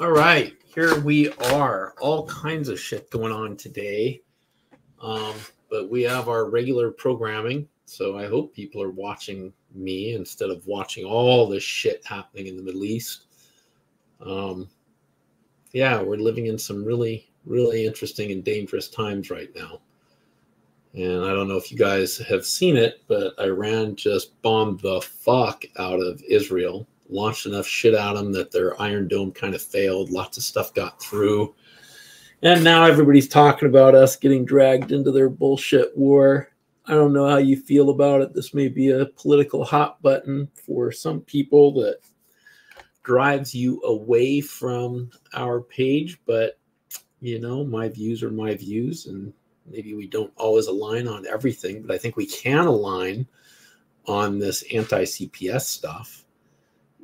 All right, here we are. All kinds of shit going on today. Um, but we have our regular programming. So I hope people are watching me instead of watching all this shit happening in the Middle East. Um, yeah, we're living in some really, really interesting and dangerous times right now. And I don't know if you guys have seen it, but Iran just bombed the fuck out of Israel, launched enough shit at them that their Iron Dome kind of failed. Lots of stuff got through. And now everybody's talking about us getting dragged into their bullshit war. I don't know how you feel about it. This may be a political hot button for some people that drives you away from our page, but you know, my views are my views, and maybe we don't always align on everything, but I think we can align on this anti CPS stuff,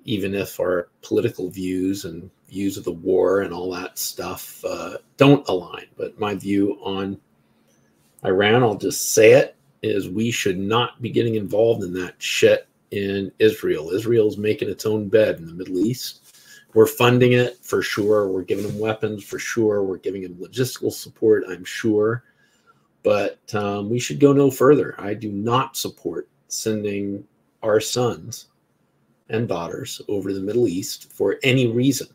even if our political views and views of the war and all that stuff uh, don't align. But my view on Iran, I'll just say it, is we should not be getting involved in that shit in Israel. Israel's making its own bed in the Middle East. We're funding it for sure. We're giving them weapons for sure. We're giving them logistical support, I'm sure. But um, we should go no further. I do not support sending our sons and daughters over to the Middle East for any reason.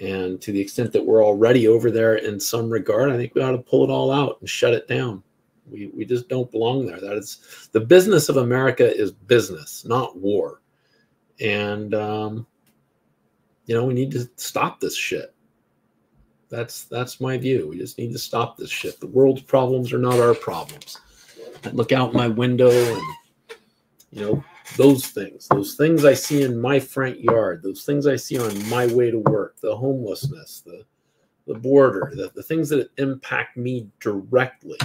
And to the extent that we're already over there in some regard, I think we ought to pull it all out and shut it down. We, we just don't belong there. That is the business of America is business, not war. And um, you know, we need to stop this shit. That's that's my view. We just need to stop this shit. The world's problems are not our problems. I look out my window and you know, those things, those things I see in my front yard, those things I see on my way to work, the homelessness, the the border, the, the things that impact me directly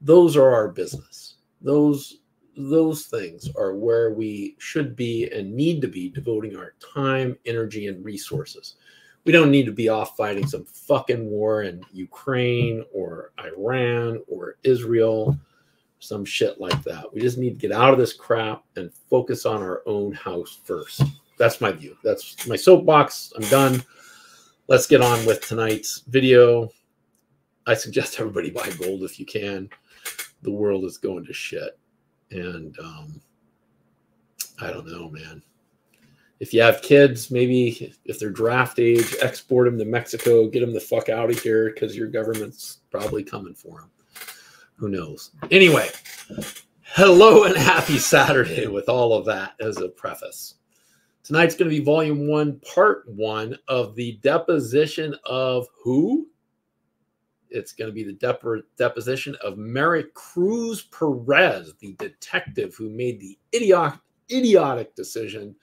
those are our business. Those those things are where we should be and need to be devoting our time, energy, and resources. We don't need to be off fighting some fucking war in Ukraine or Iran or Israel, some shit like that. We just need to get out of this crap and focus on our own house first. That's my view. That's my soapbox. I'm done. Let's get on with tonight's video. I suggest everybody buy gold if you can the world is going to shit. And um, I don't know, man. If you have kids, maybe if they're draft age, export them to Mexico, get them the fuck out of here because your government's probably coming for them. Who knows? Anyway, hello and happy Saturday with all of that as a preface. Tonight's going to be volume one, part one of the deposition of who? it's going to be the dep- deposition of Maricruz Perez, the detective who made the idiot, idiotic decision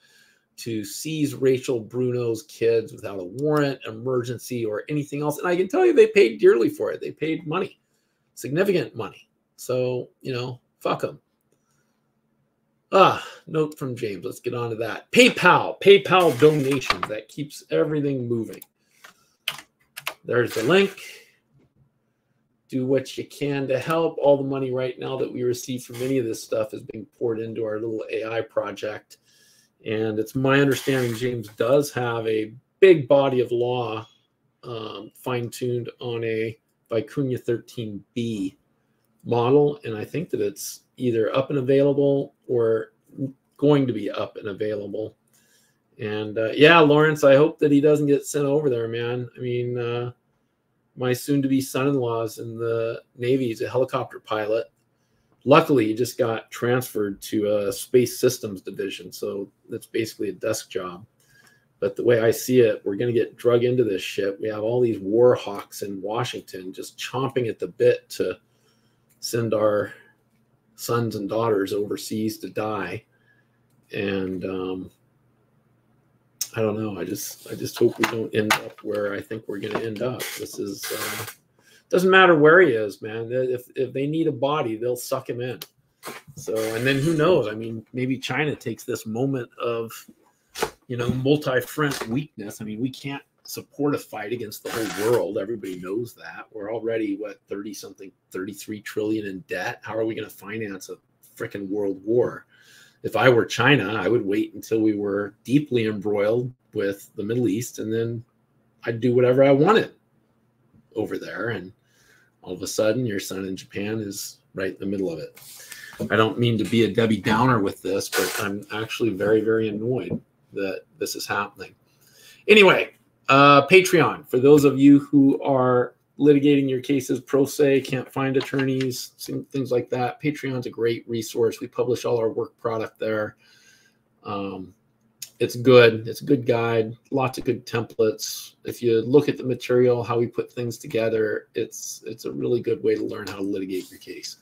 to seize Rachel Bruno's kids without a warrant, emergency, or anything else. And I can tell you they paid dearly for it. They paid money, significant money. So, you know, fuck them. Ah, note from James. Let's get on to that. PayPal, PayPal donations. That keeps everything moving. There's the link do what you can to help. All the money right now that we receive from any of this stuff is being poured into our little AI project. And it's my understanding James does have a big body of law um, fine tuned on a Vicuña 13B model. And I think that it's either up and available or going to be up and available. And uh, yeah, Lawrence, I hope that he doesn't get sent over there, man. I mean, uh, my soon to be son in the Navy. He's a helicopter pilot. Luckily, he just got transferred to a space systems division. So that's basically a desk job. But the way I see it, we're going to get drug into this shit. We have all these war hawks in Washington just chomping at the bit to send our sons and daughters overseas to die. And um, I don't know. I just I just hope we don't end up where I think we're going to end up. This is uh, doesn't matter where he is, man. If if they need a body, they'll suck him in. So and then who knows? I mean, maybe China takes this moment of you know multi-front weakness. I mean, we can't support a fight against the whole world. Everybody knows that. We're already what 30 something 33 trillion in debt. How are we going to finance a freaking world war? if I were China, I would wait until we were deeply embroiled with the Middle East and then I'd do whatever I wanted over there. And all of a sudden, your son in Japan is right in the middle of it. I don't mean to be a Debbie Downer with this, but I'm actually very, very annoyed that this is happening. Anyway, uh, Patreon. For those of you who are litigating your cases pro se, can't find attorneys, things like that, Patreon's a great resource. We publish all our work product there. Um, it's good. It's a good guide. Lots of good templates. If you look at the material, how we put things together, it's it's a really good way to learn how to litigate your case.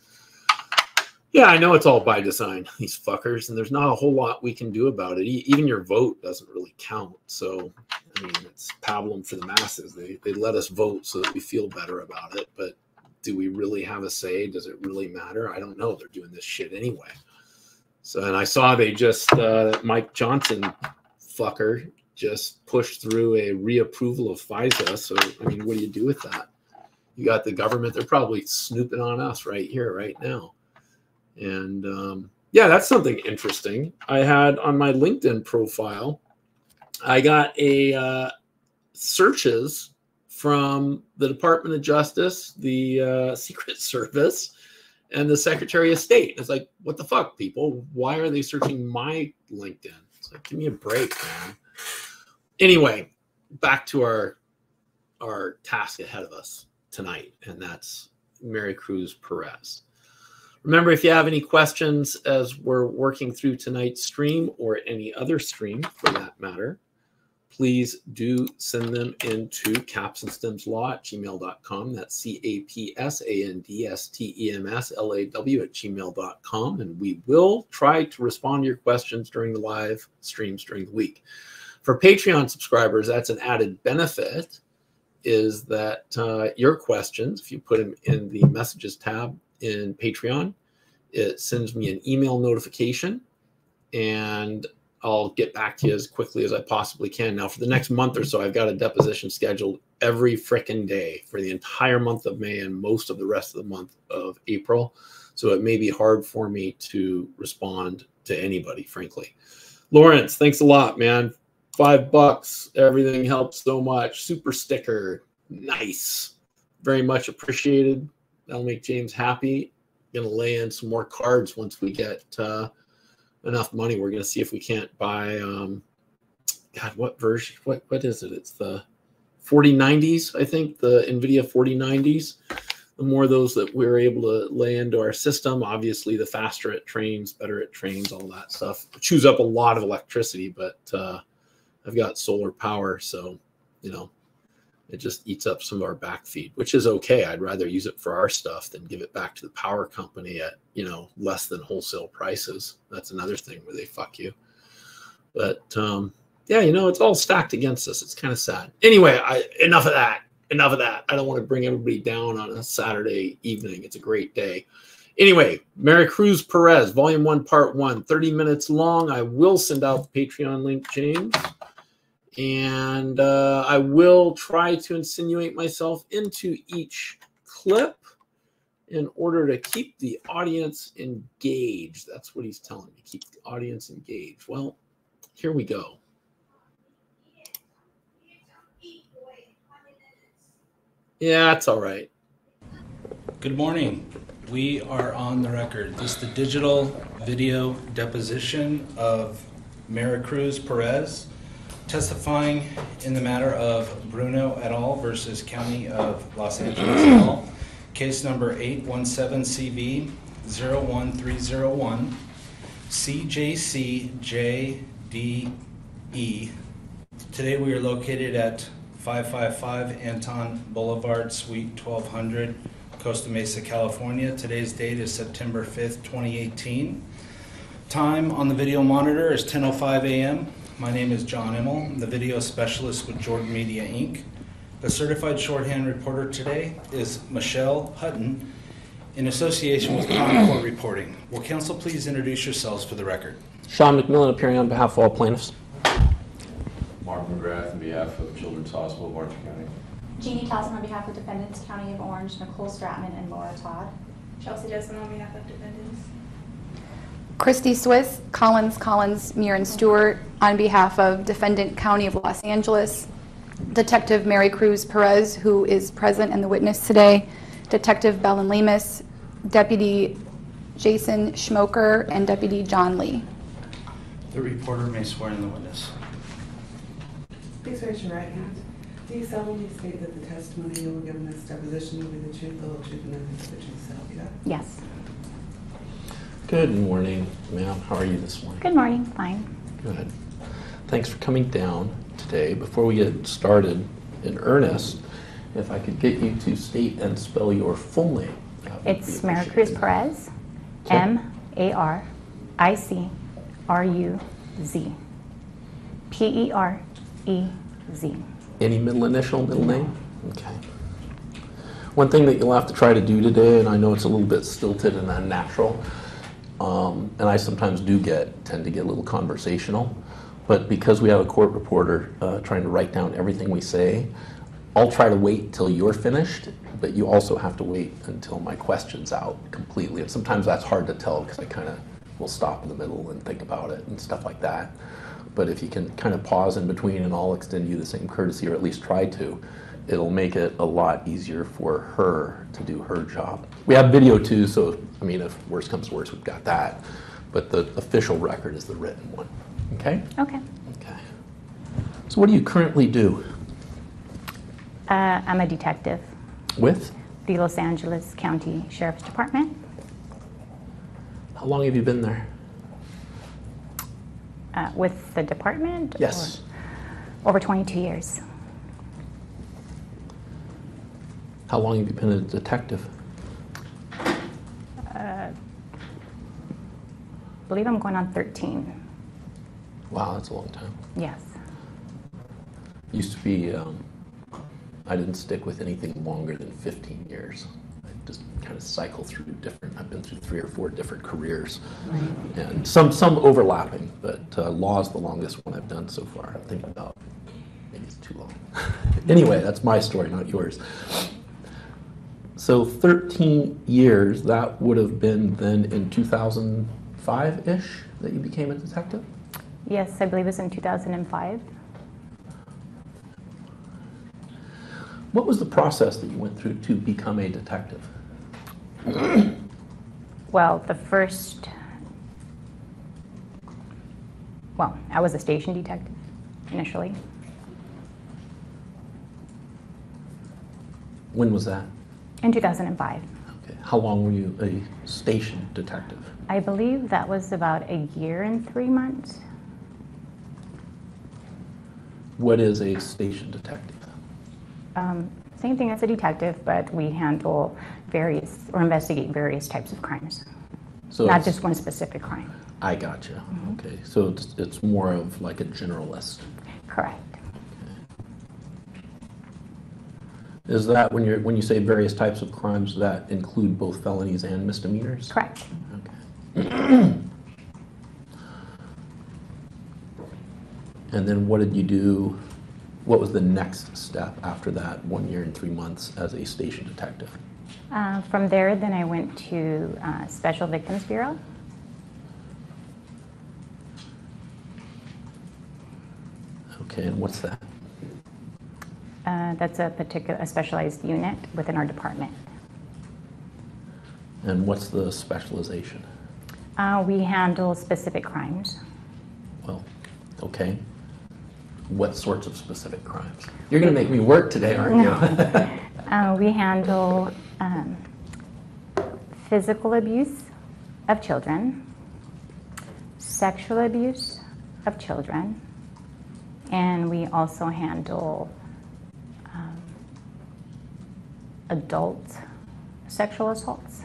Yeah, I know it's all by design, these fuckers, and there's not a whole lot we can do about it. Even your vote doesn't really count. So, I mean, it's pablum for the masses. They, they let us vote so that we feel better about it. But do we really have a say? Does it really matter? I don't know. They're doing this shit anyway. So, and I saw they just, uh, Mike Johnson fucker just pushed through a reapproval of FISA. So, I mean, what do you do with that? You got the government, they're probably snooping on us right here, right now. And um, yeah, that's something interesting. I had on my LinkedIn profile, I got a uh, searches from the Department of Justice, the uh, Secret Service, and the Secretary of State. It's like, what the fuck, people? Why are they searching my LinkedIn? It's like, give me a break, man. Anyway, back to our our task ahead of us tonight, and that's Maricruz Perez. Remember, if you have any questions as we're working through tonight's stream or any other stream for that matter, please do send them into capsandstemslaw at gmail.com. That's C A P S A N D S T E M S L A W at gmail.com. And we will try to respond to your questions during the live streams during the week. For Patreon subscribers, that's an added benefit is that uh, your questions, if you put them in the messages tab, in Patreon. It sends me an email notification and I'll get back to you as quickly as I possibly can. Now, for the next month or so, I've got a deposition scheduled every freaking day for the entire month of May and most of the rest of the month of April. So it may be hard for me to respond to anybody, frankly. Lawrence, thanks a lot, man. Five bucks. Everything helps so much. Super sticker. Nice. Very much appreciated. That'll make James happy. To lay in some more cards once we get uh, enough money. We're going to see if we can't buy. Um, God, what version? What what is it? It's the 4090s, I think, the NVIDIA 4090s. The more those that we're able to lay into our system, obviously, the faster it trains, better it trains, all that stuff. It chews up a lot of electricity, but uh, I've got solar power, so you know it just eats up some of our back feed, which is okay. I'd rather use it for our stuff than give it back to the power company at, you know, less than wholesale prices. That's another thing where they fuck you. But um, yeah, you know, it's all stacked against us. It's kind of sad. Anyway, I, enough of that. Enough of that. I don't want to bring everybody down on a Saturday evening. It's a great day. Anyway, Maricruz Perez, Volume 1, Part 1, 30 minutes long. I will send out the Patreon link, James and uh, I will try to insinuate myself into each clip in order to keep the audience engaged. That's what he's telling me, keep the audience engaged. Well, here we go. Yeah, that's all right. Good morning. We are on the record. This is the digital video deposition of Maricruz Perez testifying in the matter of Bruno et al. versus County of Los Angeles et al. Case number 817CV 01301 CJCJDE. Today we are located at 555 Anton Boulevard, Suite 1200, Costa Mesa, California. Today's date is September 5th, 2018. Time on the video monitor is 10:05 a.m. My name is John Immel, I'm the video specialist with Jordan Media Inc. The certified shorthand reporter today is Michelle Hutton in association with Concord Reporting. Will counsel please introduce yourselves for the record? Shawn McMillan appearing on behalf of all plaintiffs. Mark McGrath on behalf of Children's Hospital of Orange County. Jeannie Towson on behalf of defendants, County of Orange, Nicole Stratman and Laura Todd. Chelsea Desmond on behalf of defendants. Christy Swiss, Collins, Collins, Muir and Stewart on behalf of defendant County of Los Angeles, Detective Maricruz Perez, who is present and the witness today, Detective Belen Lemus, Deputy Jason Schmoker, and Deputy John Lee. The reporter may swear in the witness. Please raise your right hand. Do you solemnly state that the testimony you will give in this deposition will be the truth, the whole truth, and nothing but the truth, so help you God? Yes. Good morning, ma'am. How are you this morning? Good morning. Fine. Good. Thanks for coming down today. Before we get started in earnest, if I could get you to state and spell your full name. that would be It's Maricruz appreciated. Perez. M A R I C R U Z. P E R E Z. Any middle initial, middle name? Okay. One thing that you'll have to try to do today, and I know it's a little bit stilted and unnatural, um, and I sometimes do get, tend to get a little conversational, but because we have a court reporter uh, trying to write down everything we say, I'll try to wait till you're finished, but you also have to wait until my question's out completely. And sometimes that's hard to tell because I kind of will stop in the middle and think about it and stuff like that. But if you can kind of pause in between and I'll extend you the same courtesy or at least try to, it'll make it a lot easier for her to do her job. We have video too, so I mean, if worse comes to worse, we've got that. But the official record is the written one. Okay? Okay. Okay. So what do you currently do Uh, I'm a detective, with? the Los Angeles County Sheriff's Department. How long have you been there? Uh, with the department? Yes. Over 22 years. How long have you been a detective? I believe I'm going on 13. Wow, that's a long time. Yes. Used to be, um, I didn't stick with anything longer than 15 years. I just kind of cycle through different, I've been through three or four different careers. And some, some overlapping, but uh, law is the longest one I've done so far. I'm thinking about, maybe it's too long. Anyway, that's my story, not yours. So 13 years, that would have been then in 2005-ish that you became a detective? Yes, I believe it was in 2005. What was the process that you went through to become a detective? Well, the first, well, I was a station detective initially. When was that? In 2005. Okay. How long were you a station detective? I believe that was about a year and three months. What is a station detective? Um, Same thing as a detective, but we handle various, or investigate various types of crimes, So not just one specific crime. I gotcha. Okay, so it's, it's more of like a generalist. Correct. Is that when you're when you say various types of crimes that include both felonies and misdemeanors? Correct. Okay. and then what did you do? What was the next step after that one year and three months as a station detective? Uh, From there, then I went to uh, Special Victims Bureau. Okay, and what's that? That's a particular, a specialized unit within our department. And what's the specialization? Uh, We handle specific crimes. Well, okay. What sorts of specific crimes? You're going to make me work today, aren't you? Uh, We handle um, physical abuse of children, sexual abuse of children, and we also handle um, adult sexual assaults.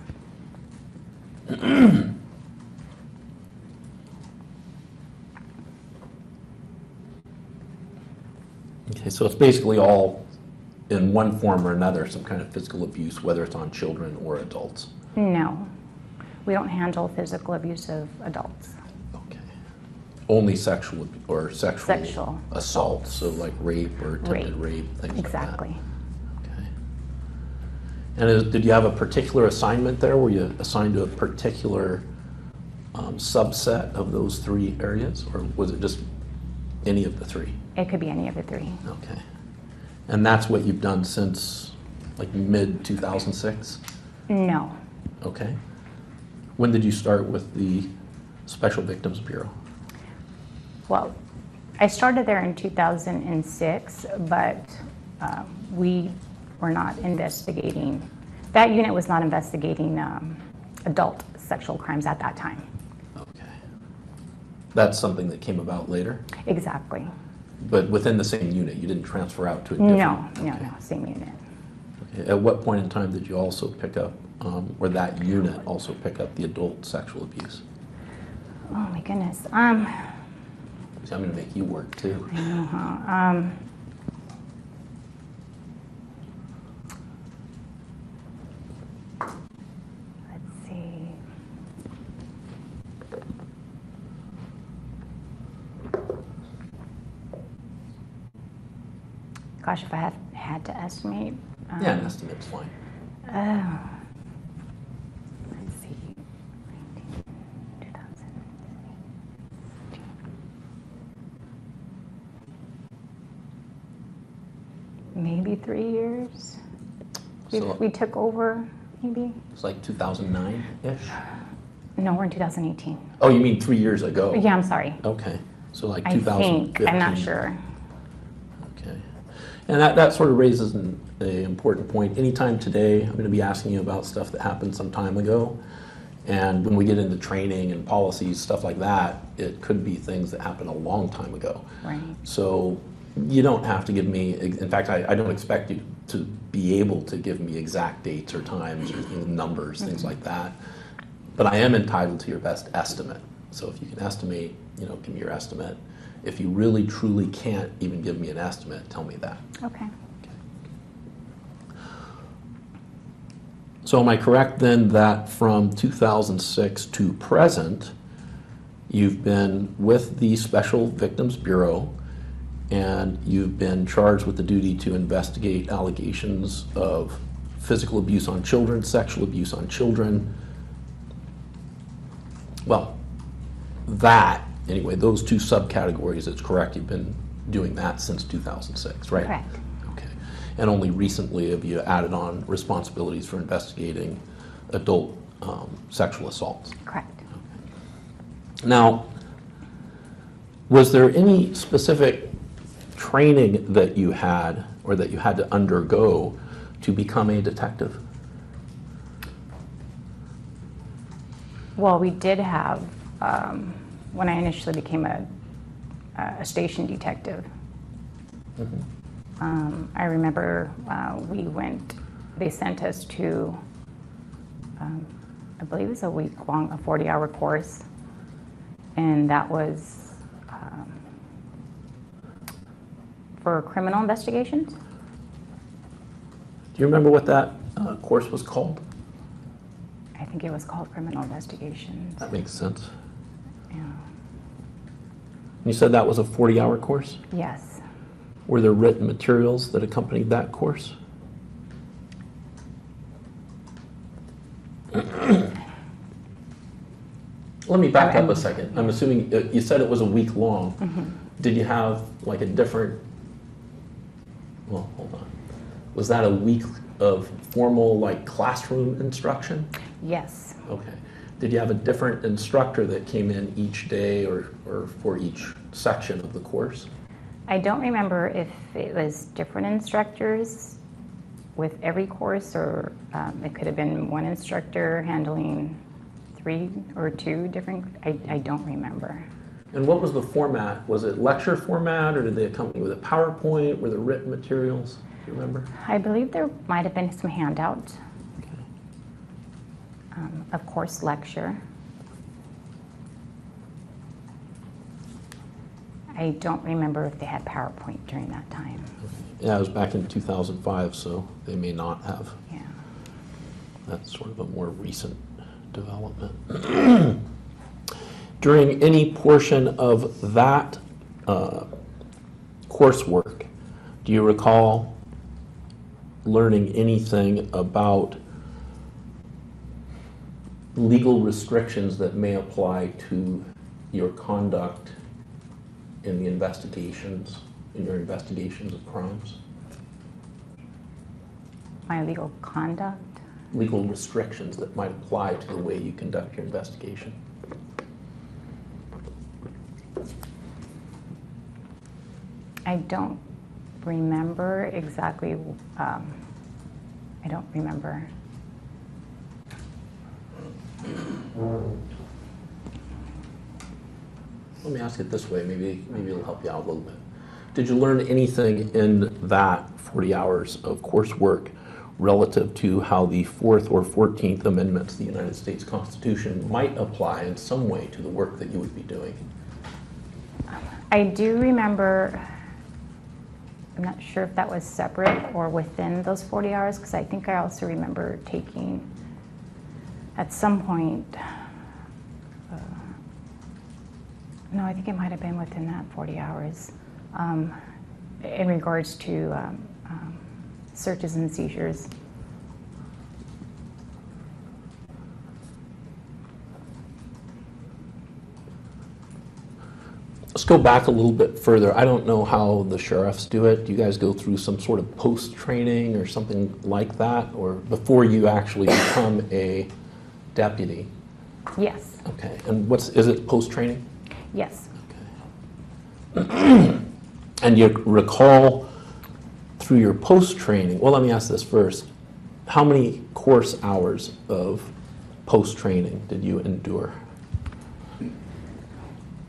okay, so it's basically all in one form or another, some kind of physical abuse, whether it's on children or adults. No, we don't handle physical abuse of adults. Okay. Only sexual or sexual, Sexual assault, so like rape or attempted Rape. rape, things Exactly. like that. And is, did you have a particular assignment there? Were you assigned to a particular um, subset of those three areas, or was it just any of the three? It could be any of the three. Okay. And that's what you've done since like mid 2006? No. Okay. When did you start with the Special Victims Bureau? Well, I started there in 2006, but um, we were not investigating, that unit was not investigating um, adult sexual crimes at that time. Okay. That's something that came about later? Exactly. But within the same unit, you didn't transfer out to a different? No, no, okay. no, same unit. Okay. At what point in time did you also pick up, um, or that unit also pick up the adult sexual abuse? Oh my goodness. Um, I'm gonna make you work too. uh-huh, um, let's see. Gosh, if I had, had to estimate. Yeah, an um, estimate's fine. Oh. Let's see. 19, 2000. Maybe three years. We, So- we took over, maybe? It's like 2009-ish? No, we're in 2018. Oh, you mean three years ago? Yeah, I'm sorry. Okay, so like 2015. I think, I'm not sure. And that, that sort of raises an a important point. Anytime today, I'm going to be asking you about stuff that happened some time ago. And when we get into training and policies, stuff like that, it could be things that happened a long time ago. Right. So you don't have to give me, in fact, I, I don't expect you to be able to give me exact dates or times or numbers, things mm-hmm. like that. But I am entitled to your best estimate. So if you can estimate, you know, give me your estimate. If you really truly can't even give me an estimate, tell me that. Okay. So am I correct then that from 2006 to present, you've been with the Special Victims Bureau and you've been charged with the duty to investigate allegations of physical abuse on children, sexual abuse on children? Well, that, anyway, those two subcategories, it's correct, you've been doing that since 2006, right? Correct. Okay. And only recently have you added on responsibilities for investigating adult um, sexual assaults? Correct. Okay. Now, was there any specific training that you had or that you had to undergo to become a detective? Well, we did have, um, when I initially became a, a station detective, um, I remember uh, we went, they sent us to, um, I believe it was a week long, a 40 hour course. And that was um, for criminal investigations. Do you remember what that uh, course was called? I think it was called criminal investigations. That makes sense. Yeah. You said that was a 40-hour course? Yes. Were there written materials that accompanied that course? Let me back up a second. I'm assuming, uh, you said it was a week long. Did you have like a different, well, hold on. Was that a week of formal like classroom instruction? Yes. Okay. Did you have a different instructor that came in each day or, or for each section of the course? I don't remember if it was different instructors with every course, or um, it could have been one instructor handling three or two different, I, I don't remember. And what was the format? Was it lecture format or did they accompany with a PowerPoint? Were there written materials? Do you remember? I believe there might have been some handouts. Um, of course, lecture. I don't remember if they had PowerPoint during that time. Yeah, it was back in 2005, so they may not have. Yeah. That's sort of a more recent development. During any portion of that uh, coursework, do you recall learning anything about legal restrictions that may apply to your conduct in the investigations, in your investigations of crimes? My legal conduct? legal restrictions that might apply to the way you conduct your investigation? I don't remember exactly, um, I don't remember. Let me ask it this way, maybe, maybe it'll help you out a little bit. Did you learn anything in that 40 hours of coursework relative to how the Fourth or 14th Amendments to the United States Constitution might apply in some way to the work that you would be doing? I do remember, I'm not sure if that was separate or within those 40 hours, because I think I also remember taking, at some point, uh, no, I think it might have been within that 40 hours, um, in regards to um, um, searches and seizures. Let's go back a little bit further. I don't know how the sheriffs do it. Do you guys go through some sort of post-training or something like that? Or before you actually become a deputy? Yes, Okay, and what's, is it post-training? yes. And you recall through your post-training, well, let me ask this first. How many course hours of post-training did you endure?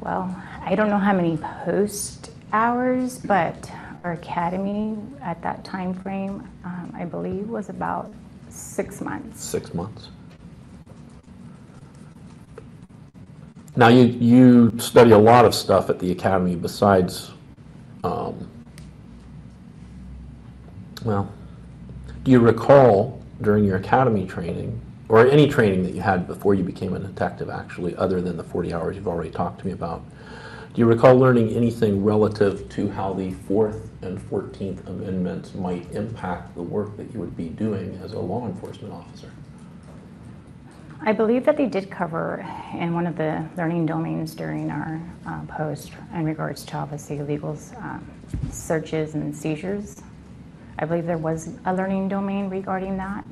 Well, I don't know how many post hours, but our academy at that time frame, um, I believe, was about six months. Six months. Now, you, you study a lot of stuff at the academy besides, um, well, do you recall during your academy training, or any training that you had before you became a detective, actually, other than the 40 hours you've already talked to me about, do you recall learning anything relative to how the Fourth and 14th Amendments might impact the work that you would be doing as a law enforcement officer? I believe that they did cover in one of the learning domains during our uh, post in regards to obviously illegals, um, searches and seizures. I believe there was a learning domain regarding that.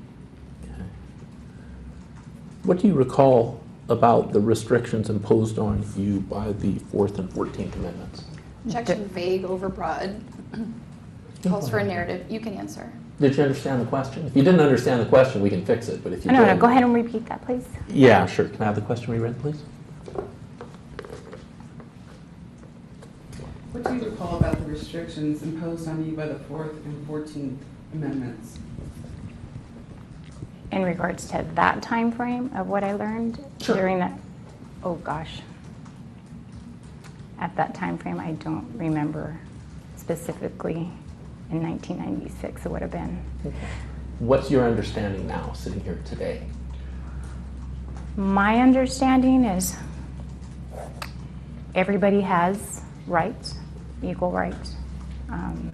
What do you recall about the restrictions imposed on you by the Fourth and Fourteenth Amendments? Objection vague, overbroad. Calls for a narrative. You can answer. Did you understand the question? If you didn't understand the question, we can fix it, but if you No, did. no, go ahead and repeat that, please. Yeah, sure. Can I have the question reread, please? What do you recall about the restrictions imposed on you by the Fourth and Fourteenth Amendments? In regards to that time frame of what I learned Sure. during that, oh gosh. At that time frame, I don't remember specifically. In 1996, it would have been. What's your understanding now, sitting here today? My understanding is everybody has rights, equal rights. Um,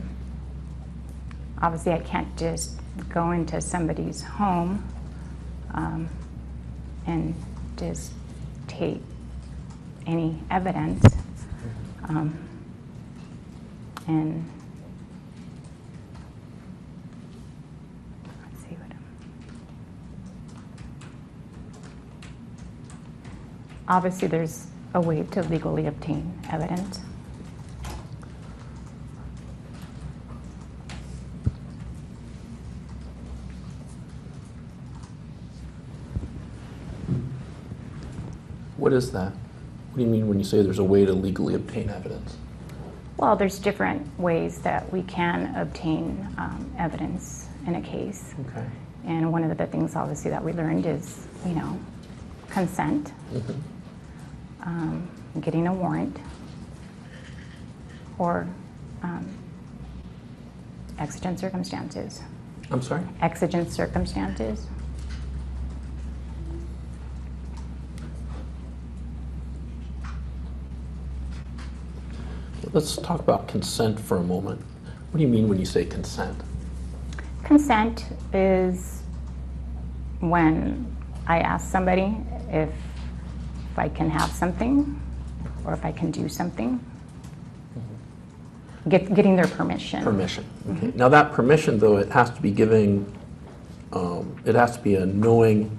Obviously, I can't just go into somebody's home um, and just take any evidence. Um, And let's see what. Obviously, there's a way to legally obtain evidence. What is that? What do you mean when you say there's a way to legally obtain evidence? Well, there's different ways that we can obtain um, evidence in a case. Okay. And one of the things, obviously, that we learned is, you know, consent, Mhm. Um, getting a warrant, or um, exigent circumstances. I'm sorry? Exigent circumstances. Let's talk about consent for a moment. What do you mean when you say consent? Consent is when I ask somebody if, if I can have something or if I can do something. Get, getting their permission. Permission. Okay. Now, that permission, though, it has to be giving. um, it has to be a knowing,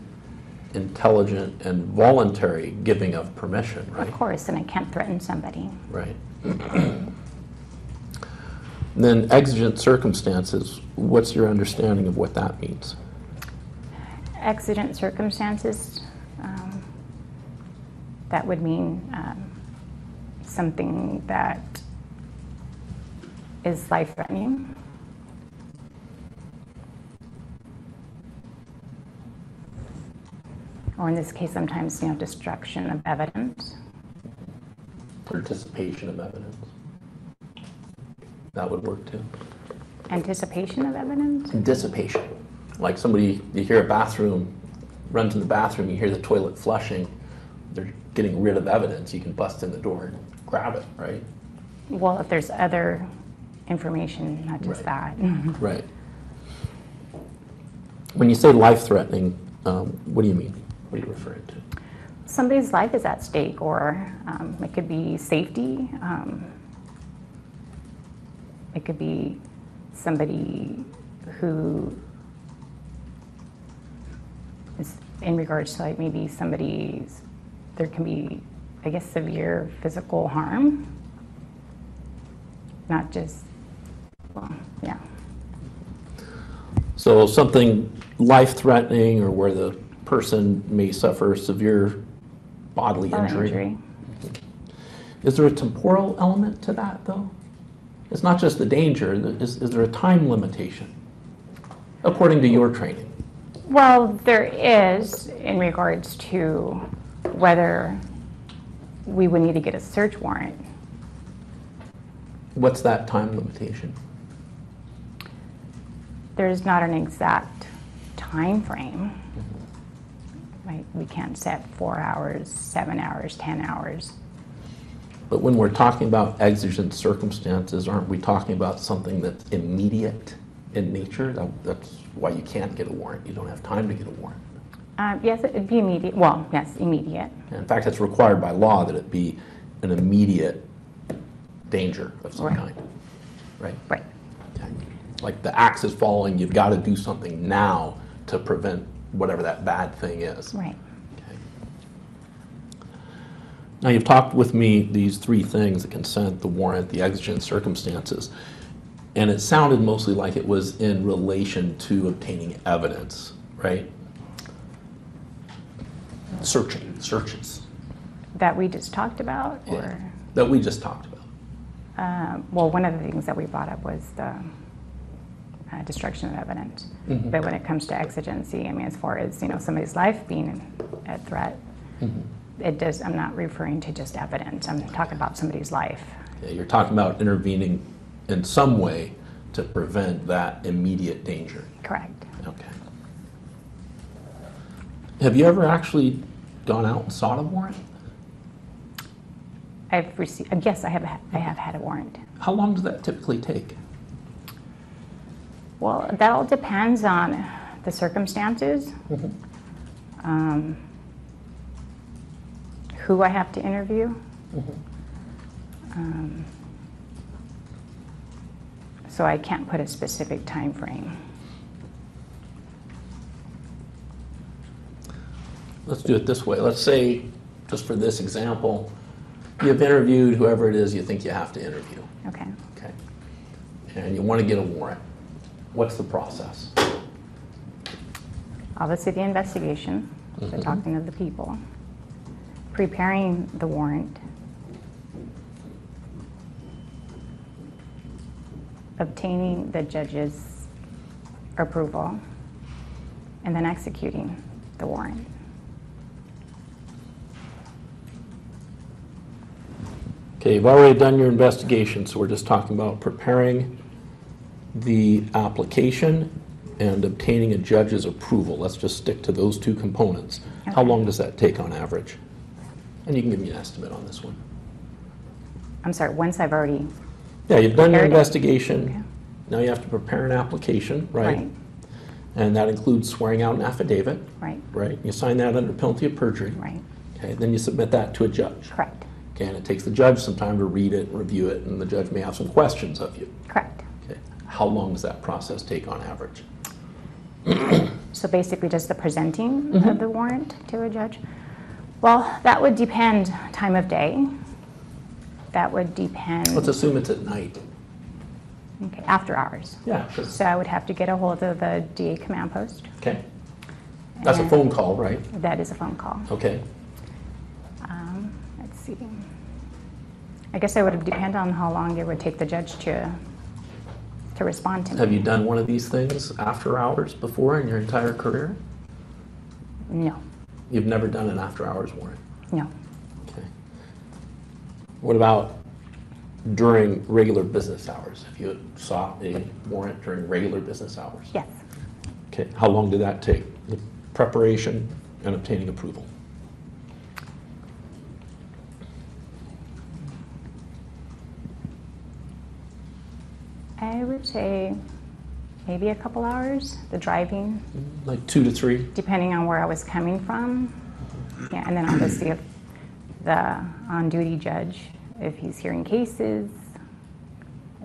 intelligent, and voluntary giving of permission, right? Of course, and I can't threaten somebody. Right. Then exigent circumstances, what's your understanding of what that means? Exigent circumstances, um, that would mean um, something that is life-threatening. Or in this case, sometimes, you know, destruction of evidence. Participation of evidence. That would work too. Anticipation of evidence? Dissipation. Like somebody, you hear a bathroom, runs in the bathroom, you hear the toilet flushing, they're getting rid of evidence, you can bust in the door and grab it, right? Well, if there's other information, not just that. Right. When you say life-threatening, um, what do you mean? What are you referring to? Somebody's life is at stake, or um, it could be safety. um, It could be somebody who is in regards to like maybe somebody's, there can be, I guess, severe physical harm. Not just, well, yeah. So something life-threatening or where the person may suffer severe bodily or injury. Is there a temporal element to that, though? It's not just the danger, is, is there a time limitation? According to your training? Well, there is in regards to whether we would need to get a search warrant. What's that time limitation? There's not an exact time frame. Like, we can't set four hours, seven hours, 10 hours. But when we're talking about exigent circumstances, aren't we talking about something that's immediate in nature? That- That's why you can't get a warrant. You don't have time to get a warrant. Um, Yes, it'd be immediate, well, yes, immediate. In fact, it's required by law that it be an immediate danger of some Right. kind, right? Right. Okay. Like the axe is falling, you've got to do something now to prevent whatever that bad thing is. Right. Okay. Now, you've talked with me these three things, the consent, the warrant, the exigent circumstances, and it sounded mostly like it was in relation to obtaining evidence, right? Searching, searches, That we just talked about, or? that we just talked about. Um, Well, one of the things that we brought up was the uh, destruction of evidence. Mhm. But when it comes to exigency, I mean, as far as, you know, somebody's life being at threat, it does, I'm not referring to just evidence, I'm talking about somebody's life. Yeah, You're talking about intervening in some way to prevent that immediate danger. Correct. Okay. Have you ever actually gone out and sought a warrant? I've received, uh, yes, I have, I have had a warrant. How long does that typically take? Well, that all depends on the circumstances, um, who I have to interview. Um, So I can't put a specific time frame. Let's do it this way. Let's say, just for this example, you've interviewed whoever it is you think you have to interview, Okay. okay? And you want to get a warrant. What's the process? Obviously, the investigation, the Mhm. talking to the people, preparing the warrant, obtaining the judge's approval, and then executing the warrant. Okay, you've already done your investigation, so we're just talking about preparing the application and obtaining a judge's approval. Let's just stick to those two components. How long does that take on average? And you can give me an estimate on this one. I'm sorry, once I've already, Yeah, you've done your Prepared it. investigation. Now you have to prepare an application, right? Right. And that includes swearing out an affidavit, right, right? You sign that under penalty of perjury. right, Okay, then you submit that to a judge. correct, Okay, and it takes the judge some time to read it, review it, and the judge may have some questions of you. correct. Okay, how long does that process take on average? So basically just the presenting of the warrant to a judge? Well, that would depend time of day. That would depend, Let's assume it's at night. okay, after hours. Yeah, sure. So I would have to get a hold of the DA command post. Okay. That's a phone call, right? That is a phone call. Okay. Um, Let's see. I guess it would depend on how long it would take the judge to, to respond to me. Have you done one of these things after hours before in your entire career? No, You've never done an after hours warrant? no. Okay. What about during regular business hours? If you saw a warrant during regular business hours? Yes. Okay, how long did that take? The preparation and obtaining approval? I would say maybe a couple hours, the driving, Like two to three? depending on where I was coming from. Yeah, and then obviously if the on-duty judge, if he's hearing cases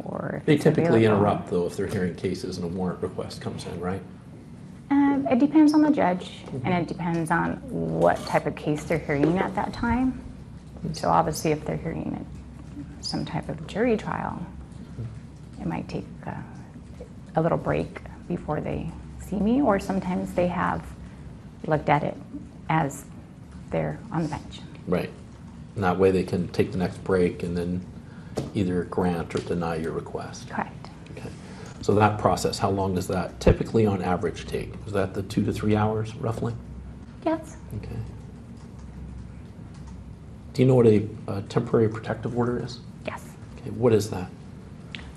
or. if They typically available. interrupt though if they're hearing cases and a warrant request comes in, right? Uh, It depends on the judge, and it depends on what type of case they're hearing at that time. So obviously, if they're hearing it- some type of jury trial, it might take uh, a little break before they see me, or sometimes they have looked at it as they're on the bench. Right. And that way they can take the next break and then either grant or deny your request. Correct. Okay. So that process, how long does that typically on average take? Is that the two to three hours roughly? Yes. Okay. Do you know what a, a temporary protective order is? Yes. Okay, what is that?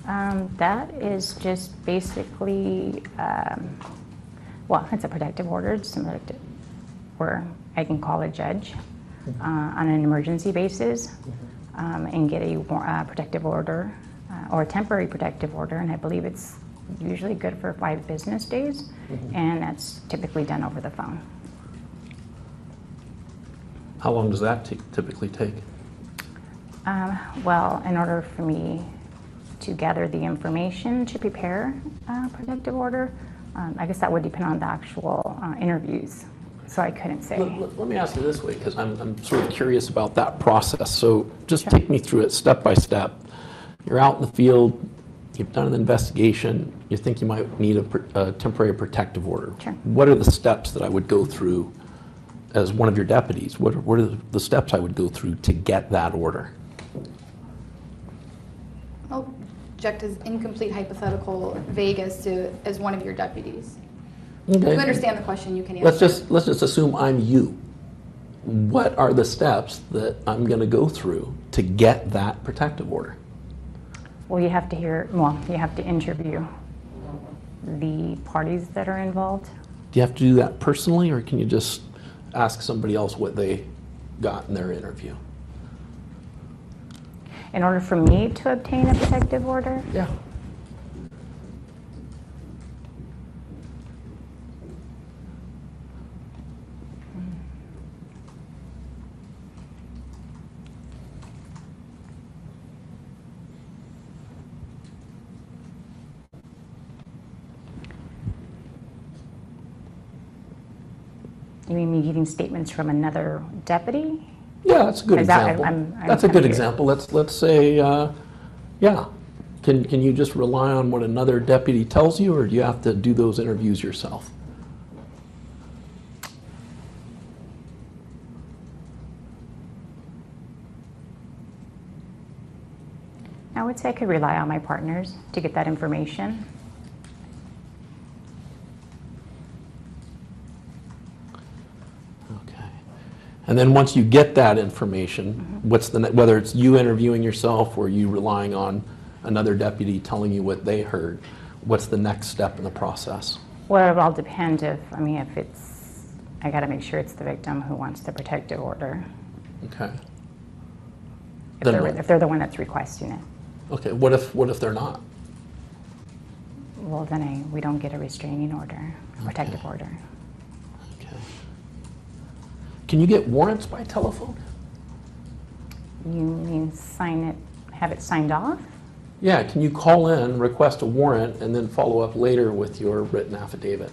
Um, That is just basically, um, well, it's a protective order, it's similar to where I can call a judge uh, on an emergency basis um, and get a uh, protective order uh, or a temporary protective order, and I believe it's usually good for five business days, and that's typically done over the phone. How long does that take- typically take? Um, Well, in order for me to gather the information to prepare a protective order, um, I guess that would depend on the actual uh, interviews, so I couldn't say. let- let me ask you this way, because I'm, I'm sort of curious about that process. So just Sure. take me through it step by step. You're out in the field, you've done an investigation, you think you might need a, a temporary protective order. Sure. What are the steps that I would go through as one of your deputies? What are, what are the steps I would go through to get that order? I'll object as incomplete hypothetical, vague as to, as one of your deputies. If you understand the question, you can answer. Let's just, let's just assume I'm you. What are the steps that I'm going to go through to get that protective order? Well, you have to hear, well, you have to interview the parties that are involved. Do you have to do that personally, or can you just ask somebody else what they got in their interview? In order for me to obtain a protective order, Yeah. you mean me getting statements from another deputy? Yeah, that's a good Is that- example. I'm- I'm That's a good example. Let's, let's say, uh, yeah. Can, can you just rely on what another deputy tells you, or do you have to do those interviews yourself? I would say I could rely on my partners to get that information. Okay. And then once you get that information, mm-hmm. what's the, ne- whether it's you interviewing yourself or you relying on another deputy telling you what they heard, what's the next step in the process? Well, it all depends if, I mean, if it's, I gotta make sure it's the victim who wants the protective order. Okay. If Then they're, what? if they're the one that's requesting it. Okay, what if, what if they're not? Well, then I, we don't get a restraining order, a protective order. Can you get warrants by telephone? You mean sign it, have it signed off? Yeah, can you call in, request a warrant, and then follow up later with your written affidavit?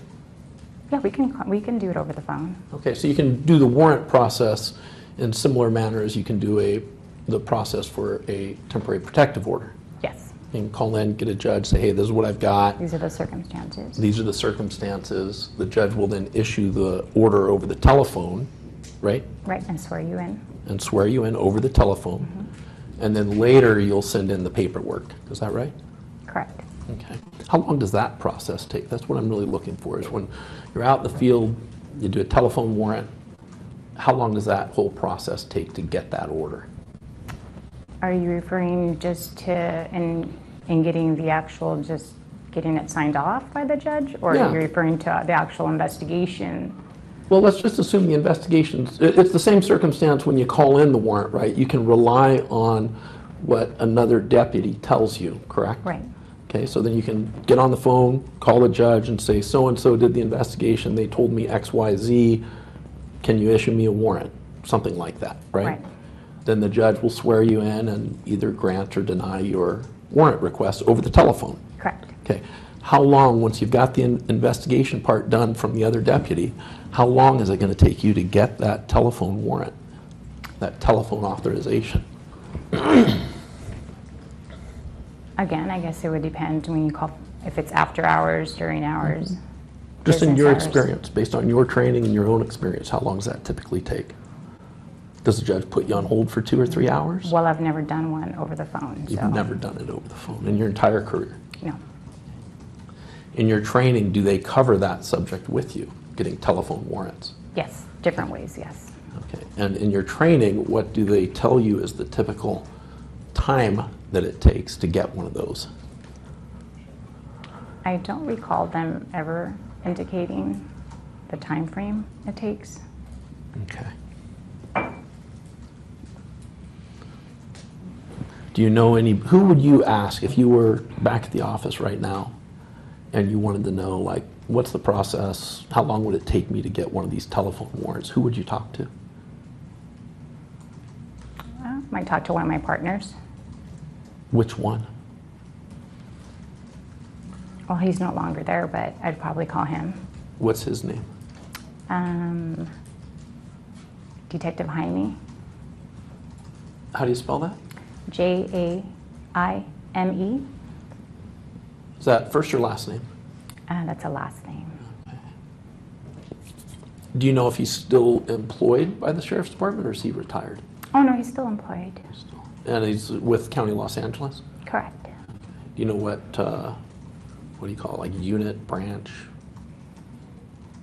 Yeah, we can, we can do it over the phone. Okay, so you can do the warrant process in similar manner as you can do a, the process for a temporary protective order. Yes, You can call in, get a judge, say, hey, this is what I've got. these are the circumstances. These are the circumstances. The judge will then issue the order over the telephone, right? Right, and swear you in. And swear you in over the telephone. Mm-hmm. And then later, you'll send in the paperwork. Is that right? Correct. Okay. How long does that process take? That's what I'm really looking for, is when you're out in the field, you do a telephone warrant, how long does that whole process take to get that order? Are you referring just to, in, in getting the actual, just getting it signed off by the judge? Or Yeah. are you referring to the actual investigation? Well, let's just assume the investigations, it's the same circumstance when you call in the warrant, right? You can rely on what another deputy tells you, correct? Right. Okay, so then you can get on the phone, call the judge and say, so-and-so did the investigation, they told me X, Y, Z, can you issue me a warrant? Something like that, right? Right. Then the judge will swear you in and either grant or deny your warrant request over the telephone. Correct. Okay, how long, once you've got the in- investigation part done from the other deputy, how long is it gonna take you to get that telephone warrant? That telephone authorization? Again, I guess it would depend when you call, if it's after hours, during hours. Mm-hmm. Just in business your hours. experience, based on your training and your own experience, how long does that typically take? Does the judge put you on hold for two or three hours? Well, I've never done one over the phone, so. You've never done it over the phone in your entire career. No. In your training, do they cover that subject with you, getting telephone warrants? Yes, different ways, yes. Okay, and in your training, what do they tell you is the typical time that it takes to get one of those? I don't recall them ever indicating the time frame it takes. Okay. Do you know any, who would you ask if you were back at the office right now and you wanted to know, like, what's the process? How long would it take me to get one of these telephone warrants? Who would you talk to? Uh, Might talk to one of my partners. Which one? Well, he's no longer there, but I'd probably call him. What's his name? Um, Detective Jaime, How do you spell that? J A I M E. Is that first or last name? Uh, that's a last name. Do you know if he's still employed by the sheriff's department or is he retired? Oh, no, he's still employed. And he's with County Los Angeles? Correct. Do you know what, uh, what do you call it, like unit, branch?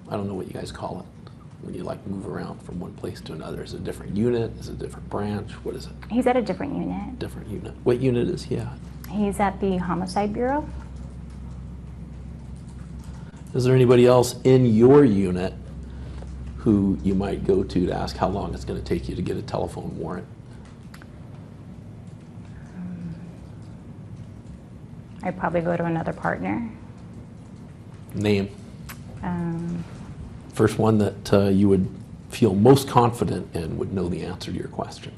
I don't know what you guys call it, when you like move around from one place to another. Is it a different unit? Is it a different branch? What is it? He's at a different unit. Different unit. What unit is he at? He's at the Homicide Bureau. Is there anybody else in your unit who you might go to to ask how long it's gonna take you to get a telephone warrant? I'd probably go to another partner. Name, Um, first one that uh, you would feel most confident in would know the answer to your question.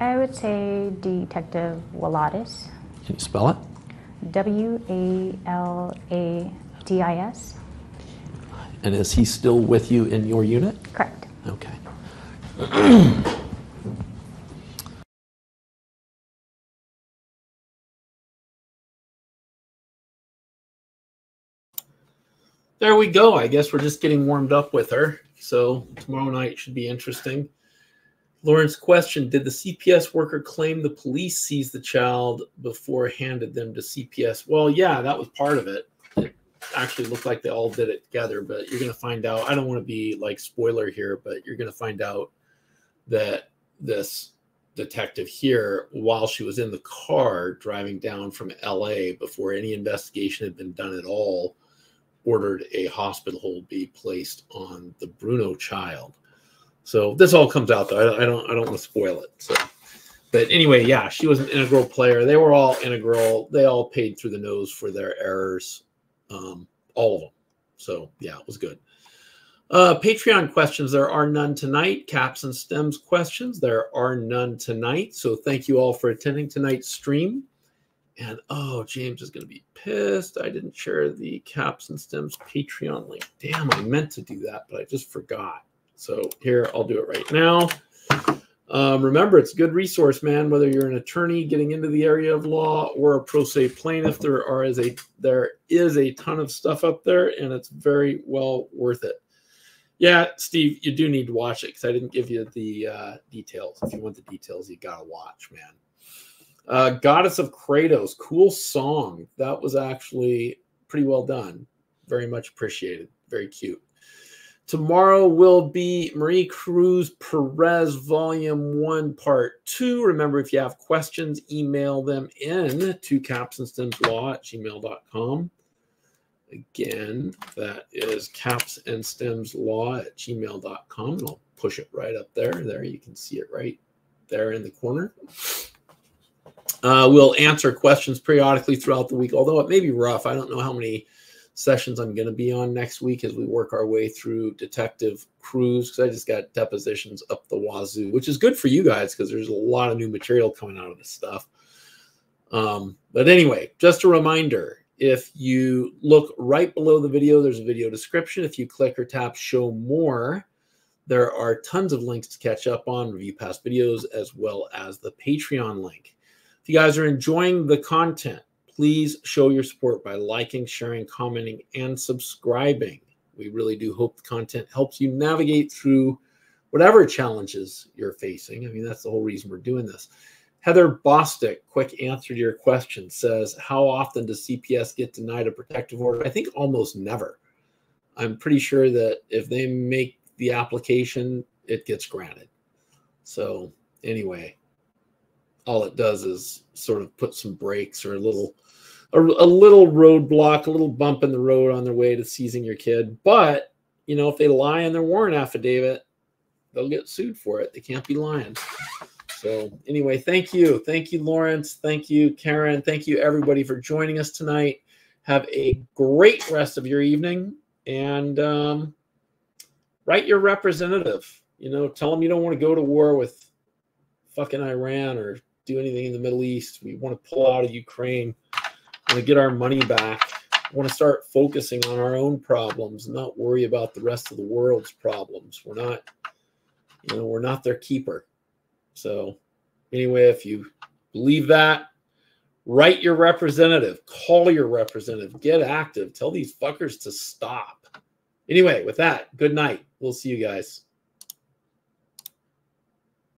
I would say Detective Waladis. Can you spell it? W A L A D I S. And is he still with you in your unit? Correct. Okay. There we go. I guess we're just getting warmed up with her. So tomorrow night should be interesting. Lauren's question Did the CPS worker claim the police seized the child before handed them to CPS? Well, yeah, that was part of it. Actually looked like they all did it together, but you're going to find out. I don't want to be like spoiler here, but you're going to find out that this detective here, while she was in the car driving down from LA before any investigation had been done at all, ordered a hospital hold be placed on the Bruno child. So this all comes out though. I, I don't I don't want to spoil it. So, but anyway, yeah, she was an integral player. They were all integral. They all paid through the nose for their errors, um, all of them. So yeah, it was good. Uh, Patreon questions. There are none tonight. Caps and stems questions. There are none tonight. So thank you all for attending tonight's stream. And oh, James is going to be pissed. I didn't share the Caps and Stems Patreon link. Damn, I meant to do that, but I just forgot. So here, I'll do it right now. Um, remember, it's a good resource, man. Whether you're an attorney getting into the area of law or a pro se plaintiff, there are is a there is a ton of stuff up there, and it's very well worth it. Yeah, Steve, you do need to watch it because I didn't give you the uh, details. If you want the details, you gotta watch, man. Uh, Goddess of Kratos, cool song. That was actually pretty well done. Very much appreciated. Very cute. Tomorrow will be Maricruz Perez Volume 1, Part 2. Remember, if you have questions, email them in to capsandstemslaw at gmail.com. Again, that is capsandstemslaw at gmail.com. And I'll push it right up there. There, you can see it right there in the corner. Uh, we'll answer questions periodically throughout the week, although it may be rough. I don't know how many sessions I'm going to be on next week as we work our way through Detective Cruz because I just got depositions up the wazoo, which is good for you guys because there's a lot of new material coming out of this stuff. Um, but anyway, just a reminder if you look right below the video, there's a video description. If you click or tap show more, there are tons of links to catch up on, review past videos, as well as the Patreon link. If you guys are enjoying the content, please show your support by liking, sharing, commenting, and subscribing. We really do hope the content helps you navigate through whatever challenges you're facing. I mean, that's the whole reason we're doing this. Heather Bostick, quick answer to your question, says, How often does CPS get denied a protective order? I think almost never. I'm pretty sure that if they make the application, it gets granted. So, anyway, all it does is sort of put some brakes or a little a, a little roadblock, a little bump in the road on their way to seizing your kid. But you know, if they lie in their warrant affidavit, they'll get sued for it. They can't be lying. So anyway, thank you, thank you, Lawrence, thank you, Karen, thank you everybody for joining us tonight. Have a great rest of your evening, and um, write your representative. You know, tell them you don't want to go to war with fucking Iran or do anything in the Middle East. We want to pull out of Ukraine want to get our money back. want to start focusing on our own problems and not worry about the rest of the world's problems. We're not, you know, we're not their keeper. So, anyway, if you believe that, write your representative, call your representative, get active, tell these fuckers to stop. Anyway, with that, good night. We'll see you guys.